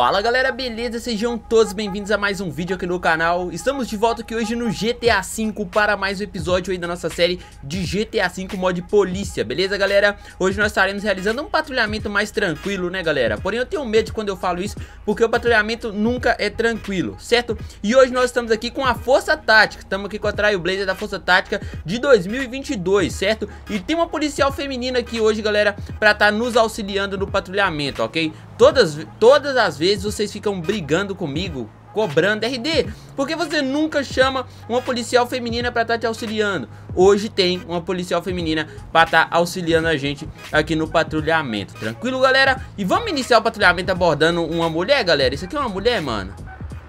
Fala galera, beleza? Sejam todos bem-vindos a mais um vídeo aqui no canal Estamos de volta aqui hoje no GTA V para mais um episódio aí da nossa série de GTA V mod polícia, beleza galera? Hoje nós estaremos realizando um patrulhamento mais tranquilo, né galera? Porém eu tenho medo quando eu falo isso, porque o patrulhamento nunca é tranquilo, certo? E hoje nós estamos aqui com a Força Tática, estamos aqui com a Trailblazer da Força Tática de 2022, certo? E tem uma policial feminina aqui hoje galera, para estar tá nos auxiliando no patrulhamento, ok? Todas, todas as vezes vocês ficam brigando comigo, cobrando RD, porque você nunca chama uma policial feminina para estar tá te auxiliando. Hoje tem uma policial feminina para estar tá auxiliando a gente aqui no patrulhamento. Tranquilo, galera? E vamos iniciar o patrulhamento abordando uma mulher, galera? Isso aqui é uma mulher, mano?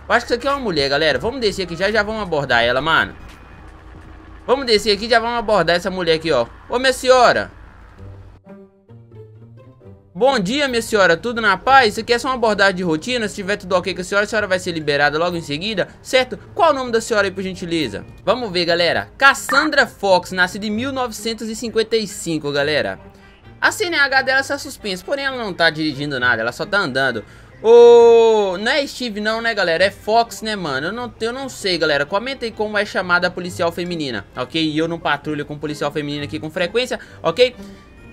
Eu acho que isso aqui é uma mulher, galera. Vamos descer aqui já, já vamos abordar ela, mano. Vamos descer aqui, já vamos abordar essa mulher aqui, ó. Ô, minha senhora. Bom dia, minha senhora, tudo na paz? Isso aqui é só uma abordagem de rotina, se tiver tudo ok com a senhora, a senhora vai ser liberada logo em seguida, certo? Qual o nome da senhora aí, por gentileza? Vamos ver, galera. Cassandra Fox, nascida em 1955, galera. A CNH dela está suspensa, porém ela não tá dirigindo nada, ela só tá andando. Ô, não é Steve não, né, galera? É Fox, né, mano? Eu não, eu não sei, galera. Comenta aí como é chamada a policial feminina, ok? E eu não patrulho com policial feminina aqui com frequência, ok?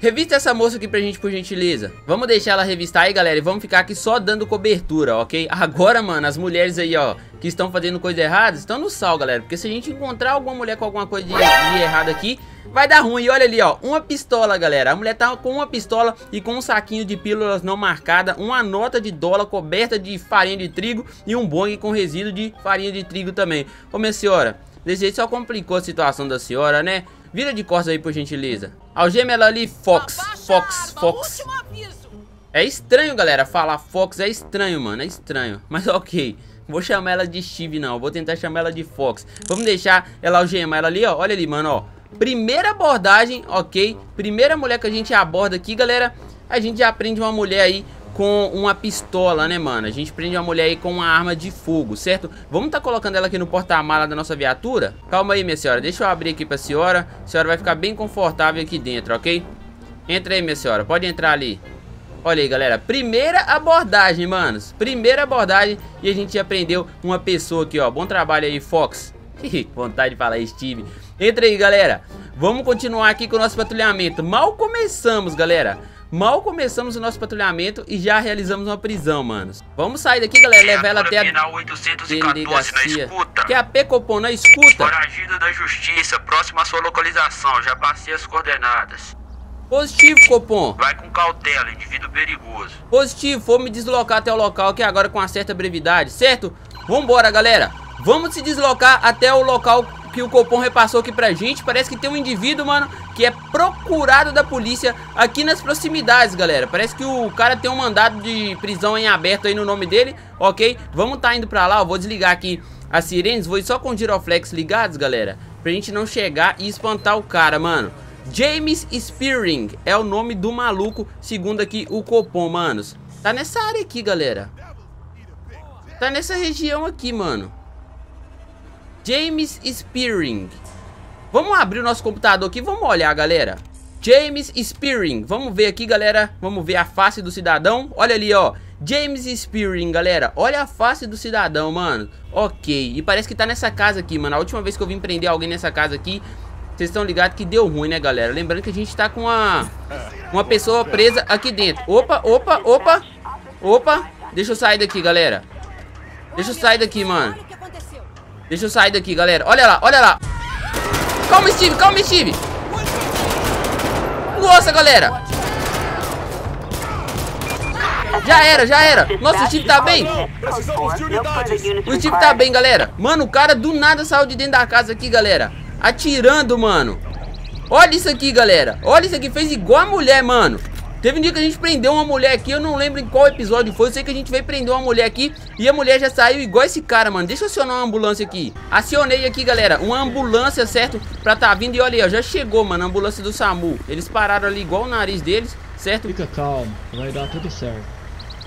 Revista essa moça aqui pra gente, por gentileza. Vamos deixar ela revistar aí, galera, e vamos ficar aqui só dando cobertura, ok? Agora, mano, as mulheres aí, ó, que estão fazendo coisa errada, estão no sal, galera. Porque se a gente encontrar alguma mulher com alguma coisa de, de errado aqui, vai dar ruim. E olha ali, ó, uma pistola, galera. A mulher tá com uma pistola e com um saquinho de pílulas não marcada, uma nota de dólar coberta de farinha de trigo e um bong com resíduo de farinha de trigo também. Ô, minha senhora, desse jeito só complicou a situação da senhora, né? Vira de costas aí, por gentileza. Algema ela ali, Fox. Fox, Fox. É estranho, galera, falar Fox é estranho, mano, é estranho. Mas ok, vou chamar ela de Steve não, vou tentar chamar ela de Fox. Vamos deixar ela algemar ela ali, ó, olha ali, mano, ó. Primeira abordagem, ok? Primeira mulher que a gente aborda aqui, galera. A gente já aprende uma mulher aí com uma pistola, né, mano? A gente prende uma mulher aí com uma arma de fogo, certo? Vamos tá colocando ela aqui no porta-mala da nossa viatura? Calma aí, minha senhora. Deixa eu abrir aqui pra senhora. A senhora vai ficar bem confortável aqui dentro, ok? Entra aí, minha senhora. Pode entrar ali. Olha aí, galera. Primeira abordagem, manos. Primeira abordagem e a gente aprendeu uma pessoa aqui, ó. Bom trabalho aí, Fox. Vontade de falar Steve. Entra aí, galera. Vamos continuar aqui com o nosso patrulhamento. Mal começamos, galera. Mal começamos o nosso patrulhamento e já realizamos uma prisão, manos. Vamos sair daqui, galera, levar ela até a delegacia. Que é a Pecopom na escuta. Foragido da justiça, próximo à sua localização. Já passei as coordenadas. Positivo, Copom. Vai com cautela, indivíduo perigoso. Positivo, vou me deslocar até o local aqui agora com uma certa brevidade, certo? Vambora, galera. Vamos se deslocar até o local que o Copom repassou aqui pra gente. Parece que tem um indivíduo, mano, que é procurado da polícia aqui nas proximidades, galera. Parece que o cara tem um mandado de prisão em aberto aí no nome dele, ok? Vamos tá indo pra lá, eu vou desligar aqui as sirenes, vou ir só com o giroflex ligados, galera. Pra gente não chegar e espantar o cara, mano. James Spearing é o nome do maluco, segundo aqui o Copom, manos. Tá nessa área aqui, galera. Tá nessa região aqui, mano. James Spearing. Vamos abrir o nosso computador aqui, vamos olhar, galera. James Spearing. Vamos ver aqui, galera. Vamos ver a face do cidadão. Olha ali, ó. James Spearing, galera. Olha a face do cidadão, mano. Ok. E parece que tá nessa casa aqui, mano. A última vez que eu vim prender alguém nessa casa aqui, vocês estão ligados que deu ruim, né, galera? Lembrando que a gente tá com uma, uma pessoa presa aqui dentro. Opa, opa, opa. Opa. Deixa eu sair daqui, galera. Deixa eu sair daqui, mano. Deixa eu sair daqui, galera. Olha lá, olha lá. Calma, Steve, calma, Steve. Nossa, galera. Já era, já era. Nossa, o Steve tá bem. O Steve tá bem, galera. Mano, o cara do nada saiu de dentro da casa aqui, galera. Atirando, mano. Olha isso aqui, galera. Olha isso aqui. Fez igual a mulher, mano. Teve um dia que a gente prendeu uma mulher aqui, eu não lembro em qual episódio foi, eu sei que a gente veio prender uma mulher aqui e a mulher já saiu igual esse cara, mano. Deixa eu acionar uma ambulância aqui. Acionei aqui, galera, uma ambulância, certo? Pra tá vindo e olha aí, ó, já chegou, mano, a ambulância do SAMU. Eles pararam ali igual o nariz deles, certo? Fica calmo, vai dar tudo certo.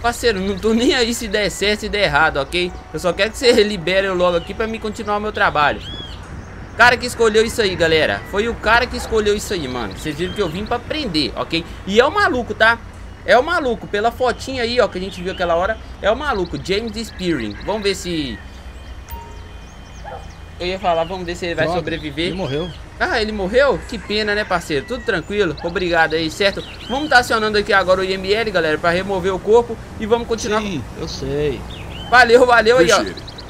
Parceiro, não tô nem aí se der certo, se der errado, ok? Eu só quero que você libere eu logo aqui pra mim continuar o meu trabalho cara que escolheu isso aí, galera Foi o cara que escolheu isso aí, mano Vocês viram que eu vim pra prender, ok? E é o maluco, tá? É o maluco, pela fotinha aí, ó, que a gente viu aquela hora, é o maluco, James Spearing. Vamos ver se... Eu ia falar, vamos ver se ele vai Droga, sobreviver. Ele morreu. Ah, ele morreu? Que pena, né, parceiro? Tudo tranquilo? Obrigado aí, certo? Vamos estar acionando aqui agora o IML, galera, pra remover o corpo e vamos continuar. Sim, eu sei. Valeu, valeu aí, ó.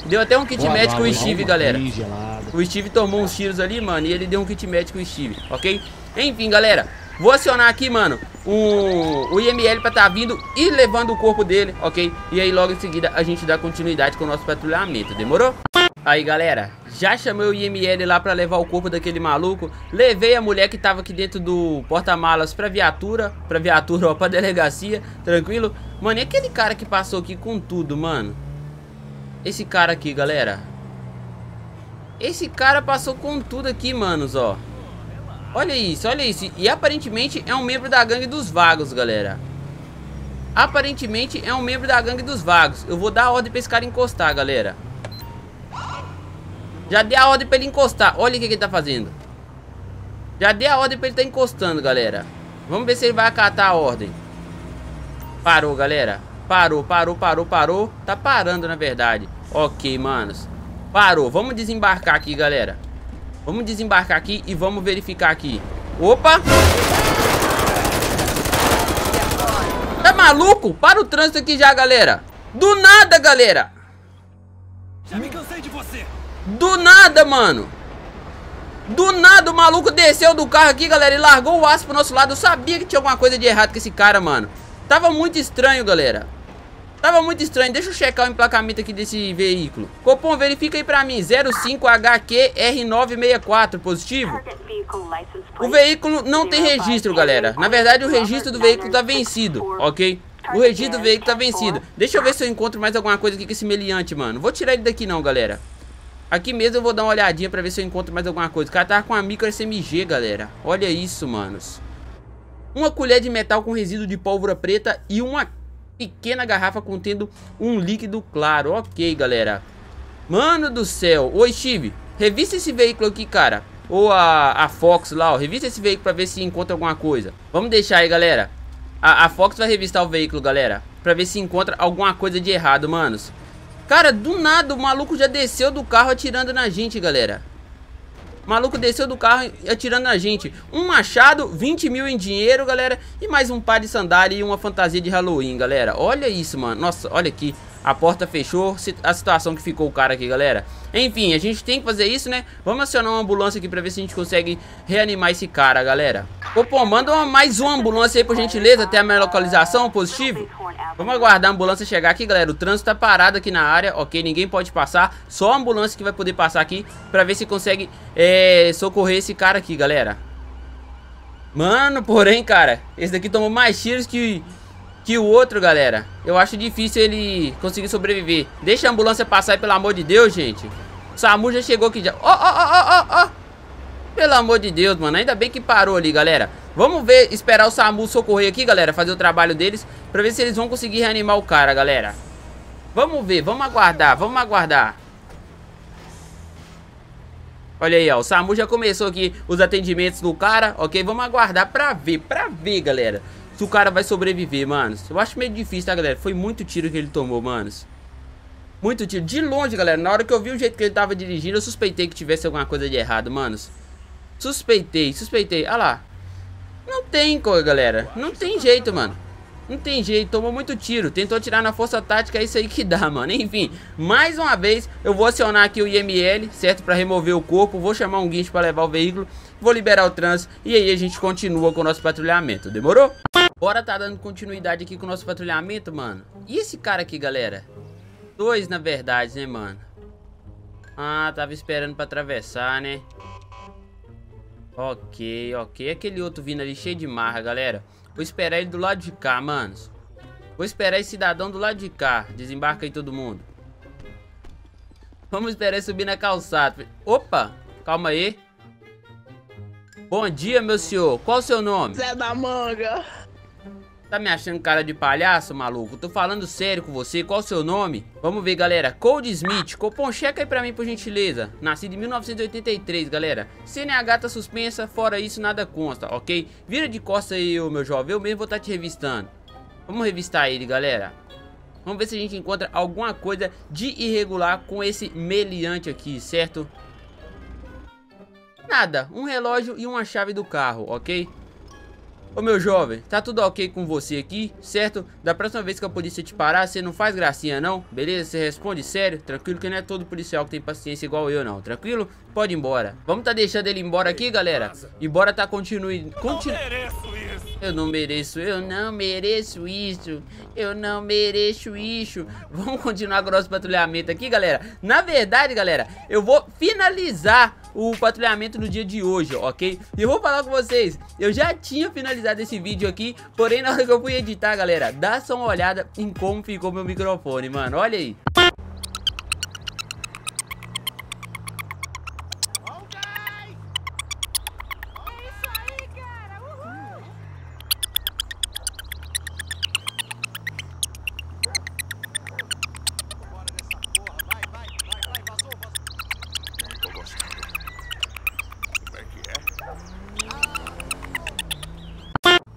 Deu até um kit Boa, médico o Steve, galera. gelada. O Steve tomou uns tiros ali, mano, e ele deu um kit médico o Steve, ok? Enfim, galera, vou acionar aqui, mano, um, o IML pra tá vindo e levando o corpo dele, ok? E aí logo em seguida a gente dá continuidade com o nosso patrulhamento, demorou? Aí, galera, já chamei o IML lá pra levar o corpo daquele maluco Levei a mulher que tava aqui dentro do porta-malas pra viatura Pra viatura, ó, pra delegacia, tranquilo? Mano, e aquele cara que passou aqui com tudo, mano? Esse cara aqui, galera esse cara passou com tudo aqui, manos, ó. Olha isso, olha isso. E aparentemente é um membro da gangue dos vagos, galera. Aparentemente é um membro da gangue dos vagos. Eu vou dar a ordem pra esse cara encostar, galera. Já dei a ordem pra ele encostar. Olha o que, que ele tá fazendo. Já dei a ordem pra ele tá encostando, galera. Vamos ver se ele vai acatar a ordem. Parou, galera. Parou, parou, parou, parou. Tá parando, na verdade. Ok, manos. Parou. Vamos desembarcar aqui, galera. Vamos desembarcar aqui e vamos verificar aqui. Opa! Tá maluco? Para o trânsito aqui já, galera. Do nada, galera. Já me cansei de você. Do nada, mano. Do nada o maluco desceu do carro aqui, galera, e largou o aço pro nosso lado. Eu sabia que tinha alguma coisa de errado com esse cara, mano. Tava muito estranho, galera. Tava muito estranho. Deixa eu checar o emplacamento aqui desse veículo. Copom, verifica aí pra mim. 05HQR964, positivo? O veículo não tem registro, galera. Na verdade, o registro do veículo tá vencido, ok? O registro do veículo tá vencido. Deixa eu ver se eu encontro mais alguma coisa aqui com esse meliante, mano. Vou tirar ele daqui não, galera. Aqui mesmo eu vou dar uma olhadinha pra ver se eu encontro mais alguma coisa. O cara tava com uma micro SMG, galera. Olha isso, manos. Uma colher de metal com resíduo de pólvora preta e uma pequena garrafa contendo um líquido claro. Ok, galera. Mano do céu. Oi, Steve. Revista esse veículo aqui, cara. Ou a, a Fox lá, ó. Revista esse veículo pra ver se encontra alguma coisa. Vamos deixar aí, galera. A, a Fox vai revistar o veículo, galera. Pra ver se encontra alguma coisa de errado, manos. Cara, do nada o maluco já desceu do carro atirando na gente, galera. Maluco desceu do carro atirando na gente. Um machado, 20 mil em dinheiro, galera. E mais um par de sandália e uma fantasia de Halloween, galera. Olha isso, mano. Nossa, olha aqui. A porta fechou, a situação que ficou o cara aqui, galera. Enfim, a gente tem que fazer isso, né? Vamos acionar uma ambulância aqui pra ver se a gente consegue reanimar esse cara, galera. Ô, pô, manda uma, mais uma ambulância aí, por gentileza, até a minha localização, positivo. Vamos aguardar a ambulância chegar aqui, galera. O trânsito tá parado aqui na área, ok? Ninguém pode passar. Só a ambulância que vai poder passar aqui pra ver se consegue é, socorrer esse cara aqui, galera. Mano, porém, cara, esse daqui tomou mais tiros que, que o outro, galera. Eu acho difícil ele conseguir sobreviver. Deixa a ambulância passar aí, pelo amor de Deus, gente. O SAMU já chegou aqui já. Ó, ó, ó, ó, ó. Pelo amor de Deus, mano. Ainda bem que parou ali, galera. Vamos ver, esperar o SAMU socorrer aqui, galera. Fazer o trabalho deles. Pra ver se eles vão conseguir reanimar o cara, galera. Vamos ver, vamos aguardar, vamos aguardar. Olha aí, ó, o SAMU já começou aqui os atendimentos do cara, ok? Vamos aguardar pra ver, pra ver, galera Se o cara vai sobreviver, manos Eu acho meio difícil, tá, galera? Foi muito tiro que ele tomou, manos Muito tiro, de longe, galera. Na hora que eu vi o jeito que ele tava dirigindo Eu suspeitei que tivesse alguma coisa de errado, manos Suspeitei, suspeitei. Olha lá. Não tem galera. Não tem jeito, mano. Não tem jeito, tomou muito tiro. Tentou tirar na força tática, é isso aí que dá, mano. Enfim, mais uma vez Eu vou acionar aqui o IML, certo? Pra remover o corpo. Vou chamar um guincho pra levar o veículo. Vou liberar o trânsito. E aí a gente continua com o nosso patrulhamento, demorou? Bora tá dando continuidade aqui com o nosso patrulhamento, mano E esse cara aqui, galera? Dois, na verdade, né, mano? Ah, tava esperando pra atravessar, né? Ok, ok Aquele outro vindo ali cheio de marra, galera Vou esperar ele do lado de cá, manos. Vou esperar esse cidadão do lado de cá. Desembarca aí todo mundo. Vamos esperar ele subir na calçada. Opa, calma aí. Bom dia, meu senhor. Qual o seu nome? Zé da Manga. Tá me achando cara de palhaço, maluco? Tô falando sério com você. Qual o seu nome? Vamos ver, galera. Code Smith. Copom, checa aí pra mim, por gentileza. Nascido em 1983, galera. CNH tá suspensa. Fora isso, nada consta, ok? Vira de costa aí, meu jovem. Eu mesmo vou estar tá te revistando. Vamos revistar ele, galera. Vamos ver se a gente encontra alguma coisa de irregular com esse meliante aqui, certo? Nada, um relógio e uma chave do carro, ok? Ô meu jovem, tá tudo ok com você aqui, certo? Da próxima vez que a polícia te parar, você não faz gracinha não, beleza? Você responde sério, tranquilo que não é todo policial que tem paciência igual eu não, tranquilo? Pode ir embora. Vamos tá deixando ele embora aqui, galera? Embora tá continue... Continu... Eu não mereço, eu não mereço isso, eu não mereço isso. Vamos continuar com o nosso patrulhamento aqui, galera. Na verdade, galera, eu vou finalizar o patrulhamento no dia de hoje, ok? E eu vou falar com vocês, eu já tinha finalizado esse vídeo aqui, porém na hora que eu fui editar, galera, dá só uma olhada em como ficou meu microfone, mano, olha aí.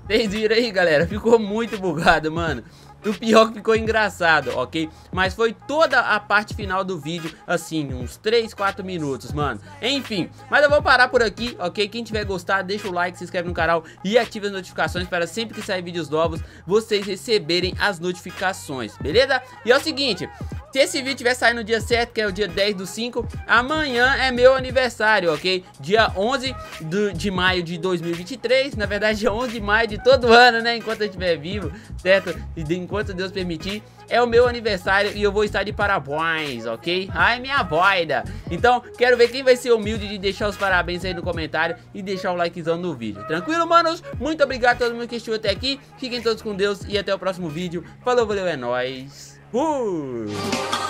Vocês viram aí, galera? Ficou muito bugado, mano. O pior que ficou engraçado, ok? Mas foi toda a parte final do vídeo, assim, uns 3, 4 minutos, mano. Enfim, mas eu vou parar por aqui, ok? Quem tiver gostado, deixa o like, se inscreve no canal e ativa as notificações para sempre que sair vídeos novos, vocês receberem as notificações, beleza? E é o seguinte, se esse vídeo tiver saindo no dia 7, que é o dia 10 do 5, amanhã é meu aniversário, ok? Dia 11 do, de maio de 2023, na verdade dia 11 de maio de todo ano, né? Enquanto eu estiver vivo, certo? Enquanto Deus permitir, é o meu aniversário e eu vou estar de parabéns, ok? Ai, minha voida! Então, quero ver quem vai ser humilde de deixar os parabéns aí no comentário e deixar o likezão no vídeo. Tranquilo, manos? Muito obrigado a todo mundo que assistiu até aqui. Fiquem todos com Deus e até o próximo vídeo. Falou, valeu, é nóis. Fui!